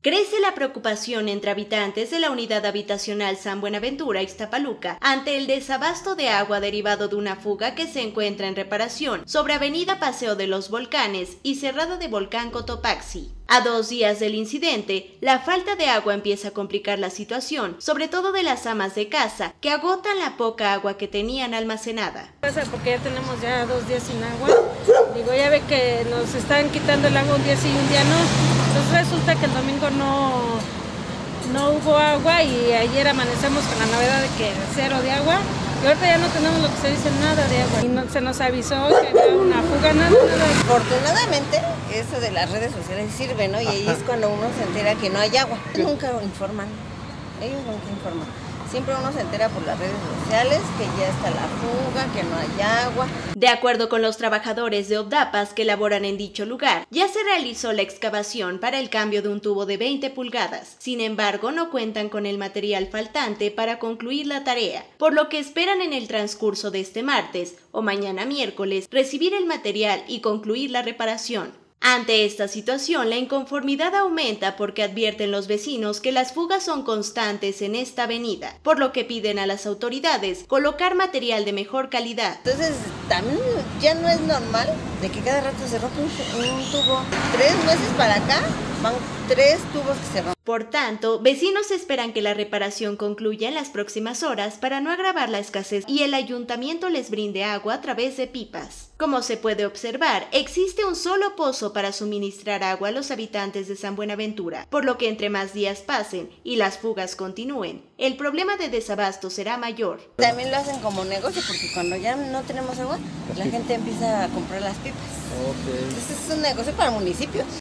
Crece la preocupación entre habitantes de la unidad habitacional San Buenaventura, Ixtapaluca, ante el desabasto de agua derivado de una fuga que se encuentra en reparación sobre Avenida Paseo de los Volcanes y Cerrada de Volcán Cotopaxi. A dos días del incidente, la falta de agua empieza a complicar la situación, sobre todo de las amas de casa, que agotan la poca agua que tenían almacenada. Porque ya tenemos ya dos días sin agua. Digo, ya ve que nos están quitando el agua un día sí y un día no entonces resulta que el domingo no, no hubo agua y ayer amanecemos con la novedad de que cero de agua. Y ahorita ya no tenemos lo que se dice nada de agua. Y no, se nos avisó que había una fuga, nada, nada. Afortunadamente, eso de las redes sociales sirve, ¿no? Y ahí es cuando uno se entera que no hay agua. Nunca informan. Ellos nunca informan. Siempre uno se entera por las redes sociales que ya está la fuga, que no hay agua. De acuerdo con los trabajadores de Obdapas que laboran en dicho lugar, ya se realizó la excavación para el cambio de un tubo de 20 pulgadas. Sin embargo, no cuentan con el material faltante para concluir la tarea, por lo que esperan en el transcurso de este martes o mañana miércoles recibir el material y concluir la reparación. Ante esta situación, la inconformidad aumenta porque advierten los vecinos que las fugas son constantes en esta avenida, por lo que piden a las autoridades colocar material de mejor calidad. Entonces, también ya no es normal de que cada rato se rompe un, tubo. Tres meses para acá van tres tubos que se rompen. Por tanto, vecinos esperan que la reparación concluya en las próximas horas para no agravar la escasez y el ayuntamiento les brinde agua a través de pipas. Como se puede observar, existe un solo pozo para suministrar agua a los habitantes de San Buenaventura, por lo que entre más días pasen y las fugas continúen, el problema de desabasto será mayor. También lo hacen como negocio porque cuando ya no tenemos agua, la gente empieza a comprar las pipas. Entonces es un negocio para el municipio.